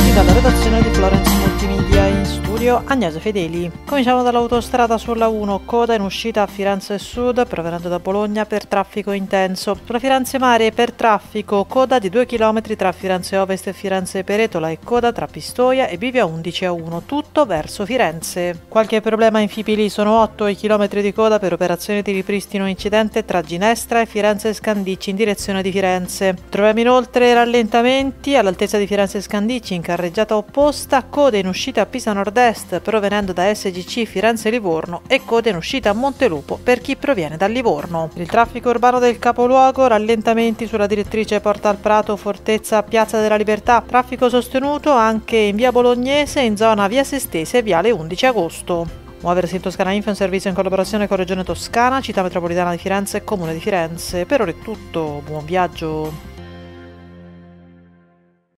informati dalla redazione di Florence Multimedia studio Agnese Fedeli. Cominciamo dall'autostrada sulla 1, coda in uscita a Firenze Sud provenendo da Bologna per traffico intenso. Sulla Firenze Mare per traffico coda di 2 km tra Firenze Ovest e Firenze Peretola e coda tra Pistoia e Bivia 11 a 1, tutto verso Firenze. Qualche problema in Fipili sono 8 i chilometri di coda per operazione di ripristino incidente tra Ginestra e Firenze Scandicci in direzione di Firenze. Troviamo inoltre rallentamenti all'altezza di Firenze Scandicci in carreggiata opposta, code in uscita a Pisa Nord-Est provenendo da SGC Firenze Livorno e code in uscita a Montelupo per chi proviene da Livorno. Il traffico urbano del capoluogo, rallentamenti sulla direttrice Porta al Prato, Fortezza, Piazza della Libertà, traffico sostenuto anche in via Bolognese in zona via Sestese e viale 11 agosto. Muoversi in Toscana Info è un servizio in collaborazione con Regione Toscana, Città Metropolitana di Firenze e Comune di Firenze. Per ora è tutto, buon viaggio!